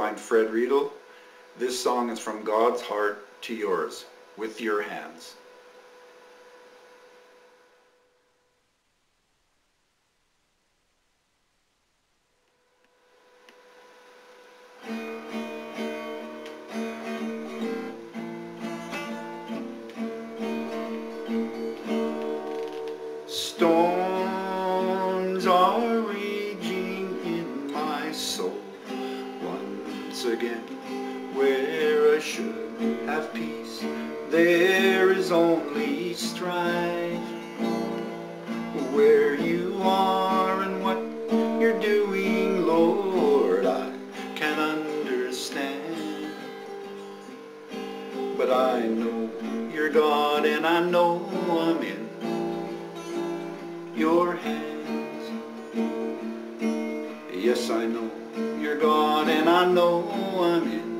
I'm Fred Riedel. This song is from God's heart to yours, with your hands. Storms again. Where I should have peace, there is only strife. Where you are and what you're doing, Lord, I can understand. But I know you're God and I know I'm in your hands. Yes, I know you're gone and I know I'm in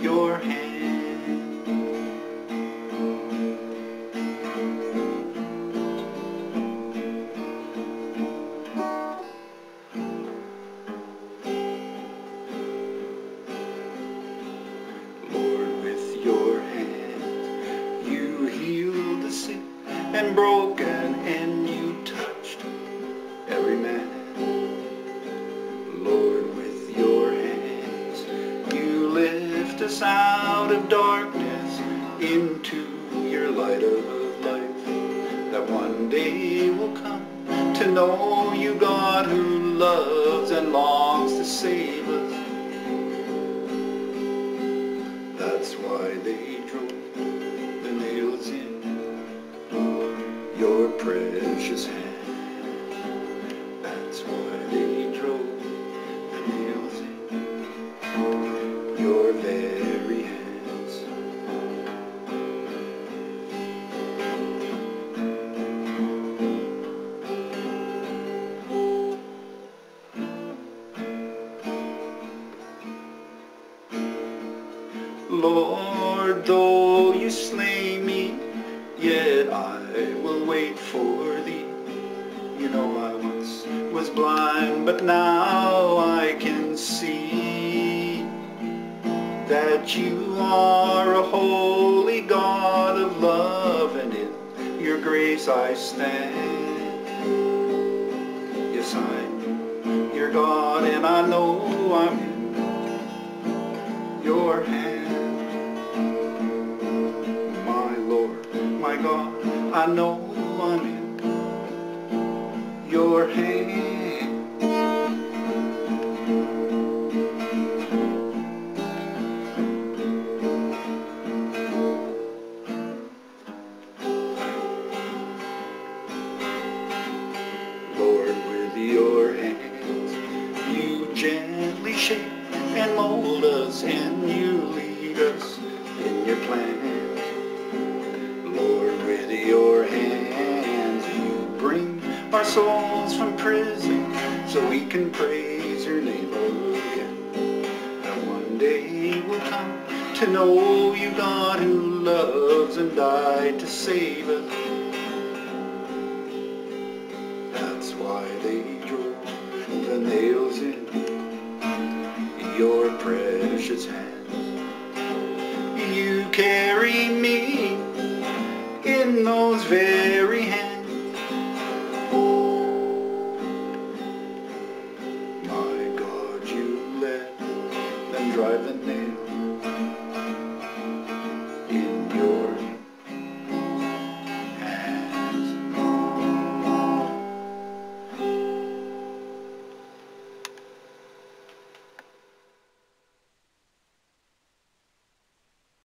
your hands. Lord, with your hand you healed the sick and broken Lord, with your hands you lift us out of darkness into your light of life that one day will come to know you, God, who loves and longs to save us. That's why they drove the nails in your precious hand. Your very hands. Lord, though you slay me, yet I will wait for thee. You know I once was blind, but now I can see that you are a holy God of love, and in your grace I stand. Yes, I know you're God, and I know I'm in your hand. My Lord, my God, I know I'm in your hand. Gently shape and mold us, and you lead us in your plan. Lord, with your hands, you bring our souls from prison so we can praise your name again. And one day we'll come to know you, God, who loves and died to save us. That's why they drove the nails in your precious hands.